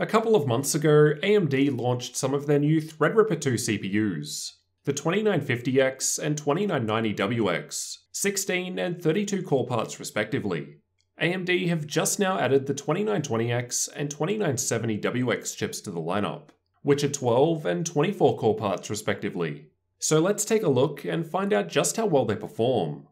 A couple of months ago, AMD launched some of their new Threadripper 2 CPUs, the 2950X and 2990WX, 16 and 32 core parts respectively. AMD have just now added the 2920X and 2970WX chips to the lineup, which are 12 and 24 core parts respectively. So let's take a look and find out just how well they perform.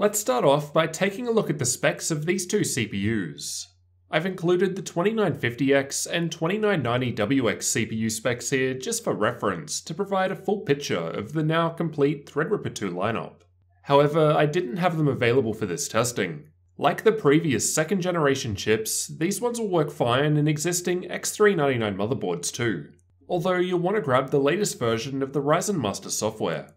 Let's start off by taking a look at the specs of these two CPUs. I've included the 2950X and 2990WX CPU specs here just for reference to provide a full picture of the now complete Threadripper 2 lineup. However, I didn't have them available for this testing. Like the previous second generation chips, these ones will work fine in existing X399 motherboards too, although you'll want to grab the latest version of the Ryzen Master software.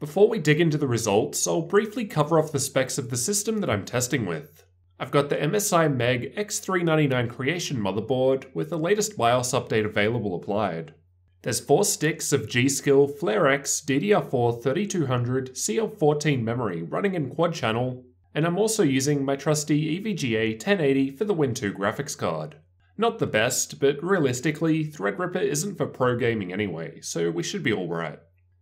Before we dig into the results, I'll briefly cover off the specs of the system that I'm testing with. I've got the MSI Meg X399 Creation motherboard with the latest BIOS update available applied. There's 4 sticks of G.Skill FlareX DDR4 3200 CL14 memory running in quad channel, and I'm also using my trusty EVGA 1080 for the Win 2 graphics card. Not the best, but realistically, Threadripper isn't for pro gaming anyway, so we should be alright.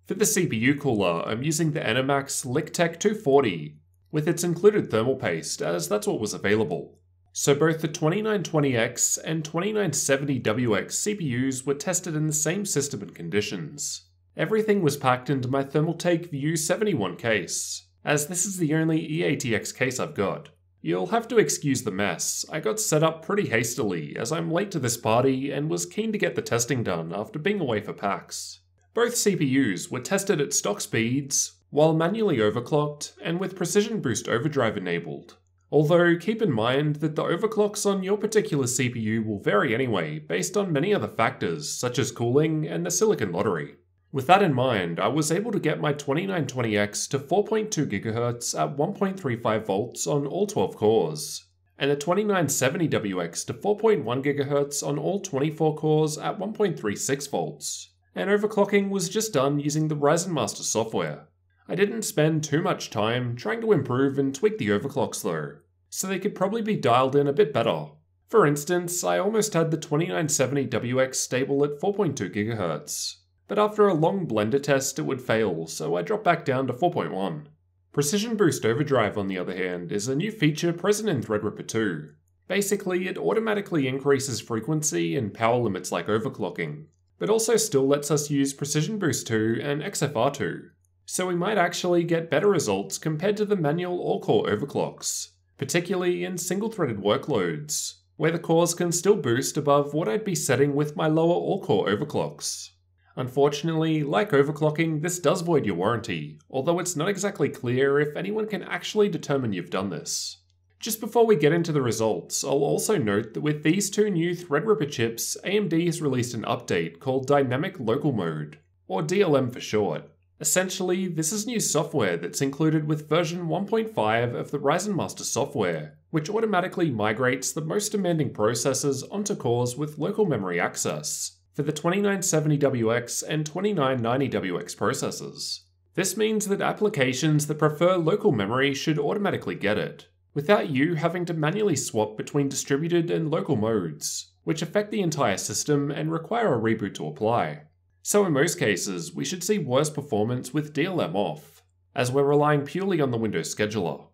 For the CPU cooler, I'm using the Enermax LiqTech 240, with its included thermal paste, as that's what was available. So both the 2920X and 2970WX CPUs were tested in the same system and conditions. Everything was packed into my Thermaltake View 71 case, as this is the only EATX case I've got. You'll have to excuse the mess, I got set up pretty hastily as I'm late to this party and was keen to get the testing done after being away for PAX. Both CPUs were tested at stock speeds, while manually overclocked and with Precision Boost Overdrive enabled. Although keep in mind that the overclocks on your particular CPU will vary anyway based on many other factors such as cooling and the silicon lottery. With that in mind, I was able to get my 2920X to 4.2 GHz at 1.35 volts on all 12 cores, and the 2970WX to 4.1 GHz on all 24 cores at 1.36 volts and overclocking was just done using the Ryzen Master software. I didn't spend too much time trying to improve and tweak the overclocks though, so they could probably be dialed in a bit better. For instance, I almost had the 2970WX stable at 4.2 GHz, but after a long blender test it would fail, so I dropped back down to 4.1. Precision Boost Overdrive, on the other hand, is a new feature present in Threadripper 2. Basically, it automatically increases frequency and power limits like overclocking, but also still lets us use Precision Boost 2 and XFR2, so we might actually get better results compared to the manual all-core overclocks, particularly in single-threaded workloads, where the cores can still boost above what I'd be setting with my lower all-core overclocks. Unfortunately, like overclocking, this does void your warranty, although it's not exactly clear if anyone can actually determine you've done this. Just before we get into the results, I'll also note that with these two new Threadripper chips, AMD has released an update called Dynamic Local Mode, or DLM for short. Essentially, this is new software that's included with version 1.5 of the Ryzen Master software, which automatically migrates the most demanding processors onto cores with local memory access for the 2970WX and 2990WX processors. This means that applications that prefer local memory should automatically get it, without you having to manually swap between distributed and local modes, which affect the entire system and require a reboot to apply. So in most cases, we should see worse performance with DLM off, as we're relying purely on the Windows scheduler.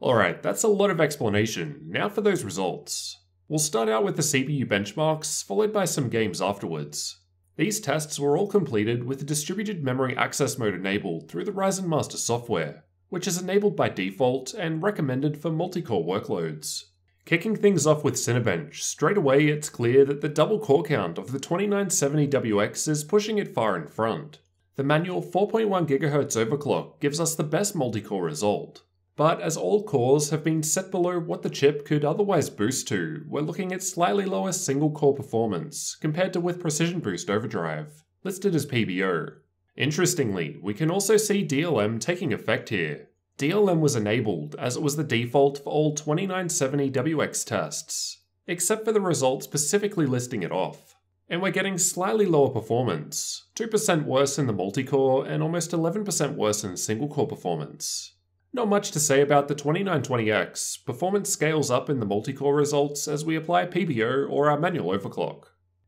Alright, that's a lot of explanation, now for those results. We'll start out with the CPU benchmarks, followed by some games afterwards. These tests were all completed with the distributed memory access mode enabled through the Ryzen Master software, which is enabled by default and recommended for multi-core workloads. Kicking things off with Cinebench, straight away it's clear that the double core count of the 2970WX is pushing it far in front. The manual 4.1 GHz overclock gives us the best multi-core result. But as all cores have been set below what the chip could otherwise boost to, we're looking at slightly lower single core performance compared to with Precision Boost Overdrive, listed as PBO. Interestingly, we can also see DLM taking effect here. DLM was enabled as it was the default for all 2970WX tests, except for the result specifically listing it off. And we're getting slightly lower performance, 2% worse in the multi-core and almost 11% worse in single-core performance. Not much to say about the 2920X, performance scales up in the multi-core results as we apply PBO or our manual overclock.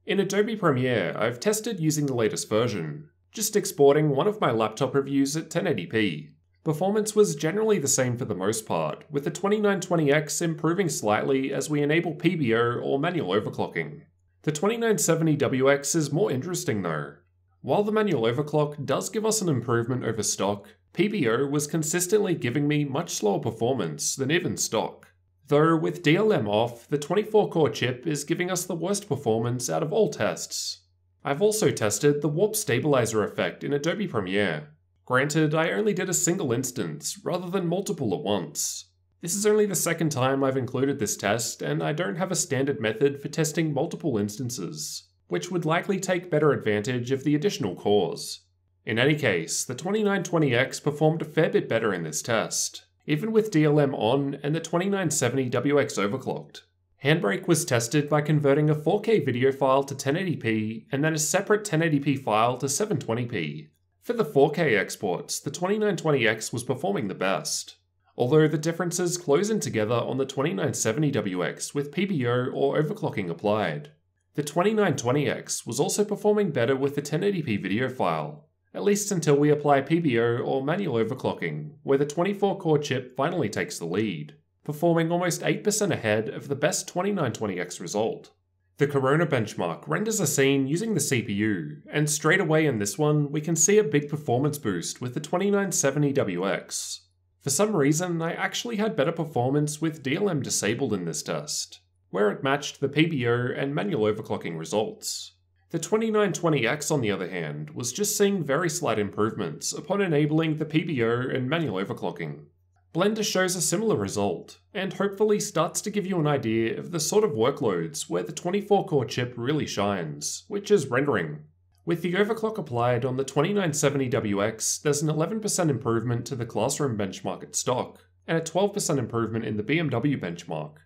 In Adobe Premiere, I've tested using the latest version, just exporting one of my laptop reviews at 1080p. Performance was generally the same for the most part, with the 2920X improving slightly as we enable PBO or manual overclocking. The 2970WX is more interesting though. While the manual overclock does give us an improvement over stock, PBO was consistently giving me much slower performance than even stock. Though with DLM off, the 24 core chip is giving us the worst performance out of all tests. I've also tested the warp stabilizer effect in Adobe Premiere. Granted, I only did a single instance, rather than multiple at once. This is only the second time I've included this test, and I don't have a standard method for testing multiple instances, which would likely take better advantage of the additional cores. In any case, the 2920X performed a fair bit better in this test, even with DLM on and the 2970WX overclocked. Handbrake was tested by converting a 4K video file to 1080p and then a separate 1080p file to 720p. For the 4K exports, the 2920X was performing the best, although the differences close in together on the 2970WX with PBO or overclocking applied. The 2920X was also performing better with the 1080p video file, at least until we apply PBO or manual overclocking, where the 24 core chip finally takes the lead, performing almost 8% ahead of the best 2920X result. The Corona benchmark renders a scene using the CPU, and straight away in this one, we can see a big performance boost with the 2970WX. For some reason, I actually had better performance with DLM disabled in this test, where it matched the PBO and manual overclocking results. The 2920X, on the other hand, was just seeing very slight improvements upon enabling the PBO and manual overclocking. Blender shows a similar result, and hopefully starts to give you an idea of the sort of workloads where the 24 core chip really shines, which is rendering. With the overclock applied on the 2970WX, there's an 11% improvement to the classroom benchmark at stock, and a 12% improvement in the BMW benchmark.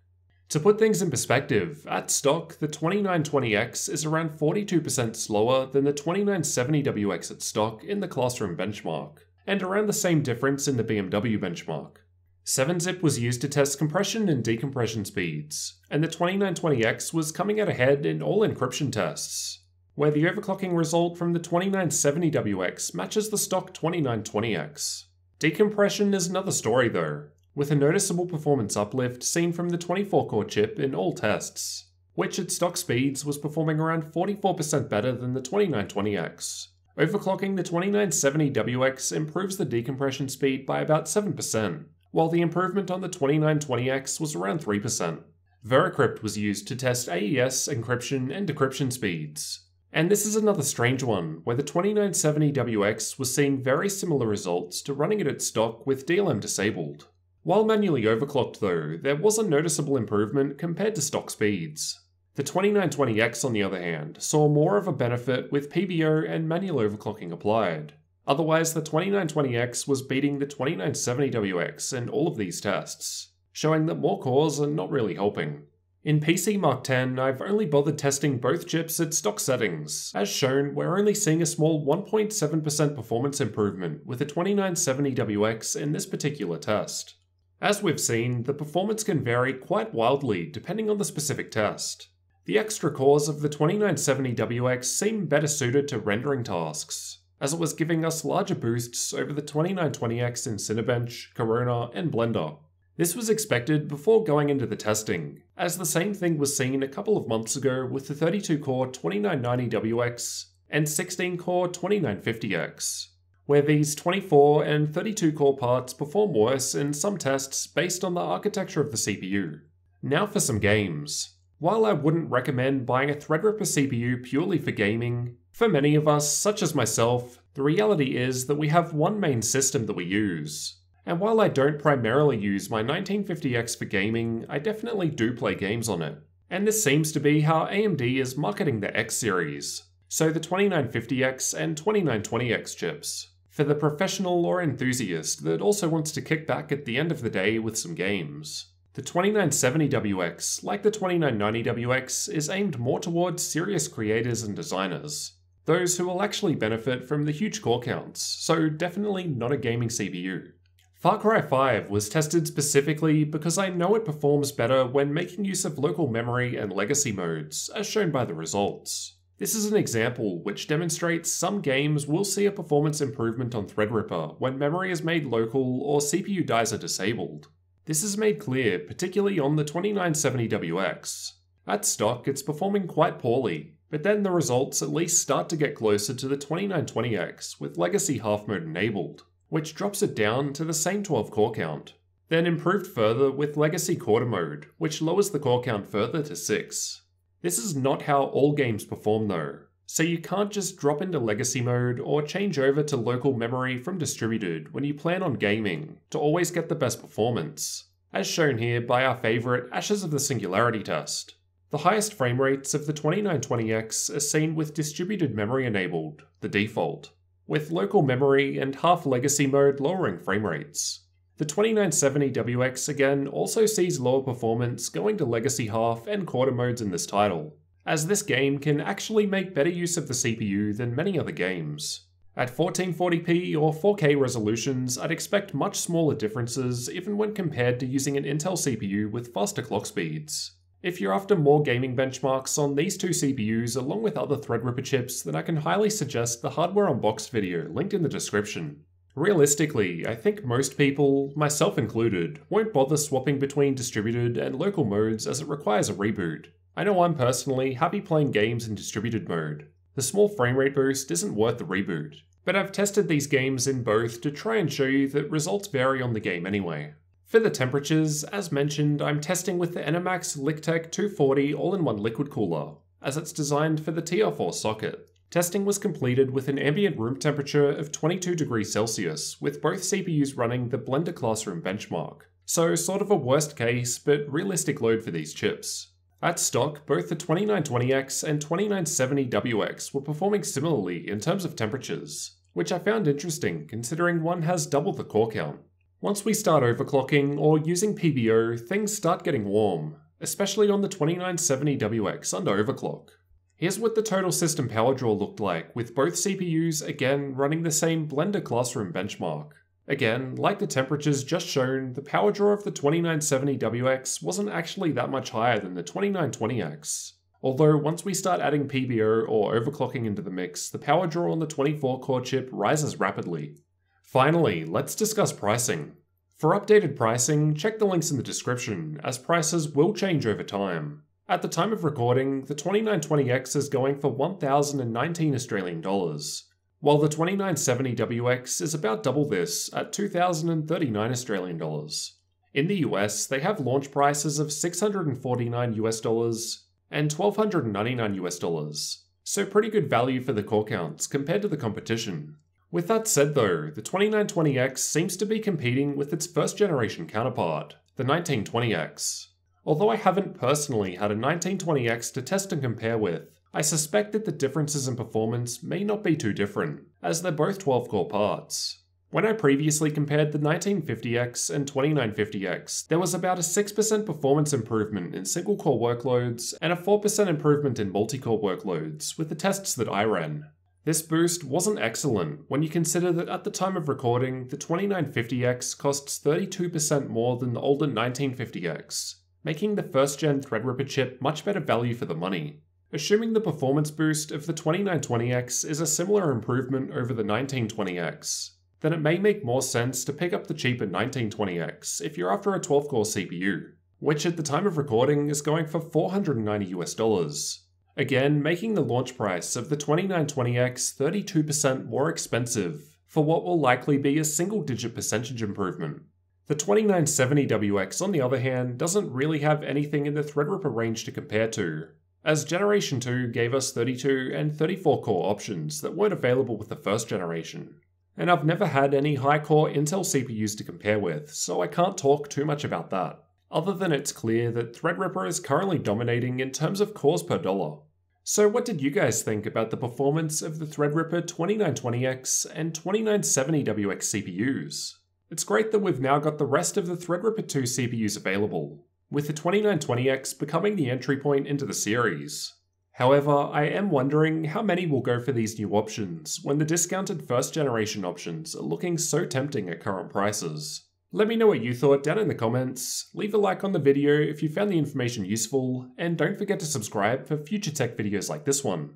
To put things in perspective, at stock, the 2920X is around 42% slower than the 2970WX at stock in the Classroom benchmark, and around the same difference in the BMW benchmark. 7-zip was used to test compression and decompression speeds, and the 2920X was coming out ahead in all encryption tests, where the overclocking result from the 2970WX matches the stock 2920X. Decompression is another story though, with a noticeable performance uplift seen from the 24 core chip in all tests, which at stock speeds was performing around 44% better than the 2920X. Overclocking the 2970WX improves the decompression speed by about 7%, while the improvement on the 2920X was around 3%. Veracrypt was used to test AES encryption and decryption speeds. And this is another strange one, where the 2970WX was seeing very similar results to running it at stock with DLM disabled. While manually overclocked though, there was a noticeable improvement compared to stock speeds. The 2920X on the other hand, saw more of a benefit with PBO and manual overclocking applied. Otherwise, the 2920X was beating the 2970WX in all of these tests, showing that more cores are not really helping. In PC Mark 10, I've only bothered testing both chips at stock settings. As shown, we're only seeing a small 1.7% performance improvement with the 2970WX in this particular test. As we've seen, the performance can vary quite wildly depending on the specific test. The extra cores of the 2970WX seem better suited to rendering tasks, as it was giving us larger boosts over the 2920X in Cinebench, Corona, and Blender. This was expected before going into the testing, as the same thing was seen a couple of months ago with the 32-core 2990WX and 16-core 2950X where these 24 and 32 core parts perform worse in some tests based on the architecture of the CPU. Now for some games. While I wouldn't recommend buying a Threadripper CPU purely for gaming, for many of us, such as myself, the reality is that we have one main system that we use. And while I don't primarily use my 1950X for gaming, I definitely do play games on it. And this seems to be how AMD is marketing the X series, so the 2950X and 2920X chips for the professional or enthusiast that also wants to kick back at the end of the day with some games. The 2970WX, like the 2990WX, is aimed more towards serious creators and designers, those who will actually benefit from the huge core counts, so definitely not a gaming CPU. Far Cry 5 was tested specifically because I know it performs better when making use of local memory and legacy modes, as shown by the results. This is an example which demonstrates some games will see a performance improvement on Threadripper when memory is made local or CPU dies are disabled. This is made clear, particularly on the 2970WX. At stock, it's performing quite poorly, but then the results at least start to get closer to the 2920X with Legacy Half Mode enabled, which drops it down to the same 12 core count. Then improved further with Legacy Quarter Mode, which lowers the core count further to 6. This is not how all games perform though, so you can't just drop into Legacy mode or change over to local memory from distributed when you plan on gaming to always get the best performance, as shown here by our favourite Ashes of the Singularity test. The highest frame rates of the 2920X are seen with distributed memory enabled, the default, with local memory and half legacy mode lowering frame rates. The 2970WX again also sees lower performance going to legacy half and quarter modes in this title, as this game can actually make better use of the CPU than many other games. At 1440p or 4K resolutions, I'd expect much smaller differences even when compared to using an Intel CPU with faster clock speeds. If you're after more gaming benchmarks on these two CPUs along with other Threadripper chips, then I can highly suggest the Hardware Unboxed video linked in the description. Realistically, I think most people, myself included, won't bother swapping between distributed and local modes as it requires a reboot. I know I'm personally happy playing games in distributed mode. The small frame rate boost isn't worth the reboot, but I've tested these games in both to try and show you that results vary on the game anyway. For the temperatures, as mentioned, I'm testing with the Enermax LiqTech 240 all-in-one liquid cooler, as it's designed for the TR4 socket. Testing was completed with an ambient room temperature of 22 degrees Celsius, with both CPUs running the Blender Classroom benchmark. So sort of a worst case, but realistic load for these chips. At stock, both the 2920X and 2970WX were performing similarly in terms of temperatures, which I found interesting considering one has double the core count. Once we start overclocking or using PBO, things start getting warm, especially on the 2970WX under overclock. Here's what the total system power draw looked like, with both CPUs again running the same Blender Classroom benchmark. Again, like the temperatures just shown, the power draw of the 2970WX wasn't actually that much higher than the 2920X. Although once we start adding PBO or overclocking into the mix, the power draw on the 24 core chip rises rapidly. Finally, let's discuss pricing. For updated pricing, check the links in the description, as prices will change over time. At the time of recording, the 2920X is going for 1,019 Australian dollars, while the 2970WX is about double this at 2,039 Australian dollars. In the US, they have launch prices of 649 US dollars and 1299 US dollars, so pretty good value for the core counts compared to the competition. With that said though, the 2920X seems to be competing with its first generation counterpart, the 1920X. Although I haven't personally had a 1920X to test and compare with, I suspect that the differences in performance may not be too different, as they're both 12 core parts. When I previously compared the 1950X and 2950X, there was about a 6% performance improvement in single core workloads and a 4% improvement in multi core workloads with the tests that I ran. This boost wasn't excellent when you consider that at the time of recording, the 2950X costs 32% more than the older 1950X, making the first gen Threadripper chip much better value for the money. Assuming the performance boost of the 2920X is a similar improvement over the 1920X, then it may make more sense to pick up the cheaper 1920X if you're after a 12 core CPU, which at the time of recording is going for 490 US dollars. Again, making the launch price of the 2920X 32% more expensive for what will likely be a single digit percentage improvement. The 2970WX, on the other hand, doesn't really have anything in the Threadripper range to compare to, as Generation 2 gave us 32 and 34 core options that weren't available with the first generation. And I've never had any high core Intel CPUs to compare with, so I can't talk too much about that other than it's clear that Threadripper is currently dominating in terms of cores per dollar. So what did you guys think about the performance of the Threadripper 2920X and 2970WX CPUs? It's great that we've now got the rest of the Threadripper 2 CPUs available, with the 2920X becoming the entry point into the series. However, I am wondering how many will go for these new options when the discounted first generation options are looking so tempting at current prices. Let me know what you thought down in the comments, leave a like on the video if you found the information useful, and don't forget to subscribe for future tech videos like this one.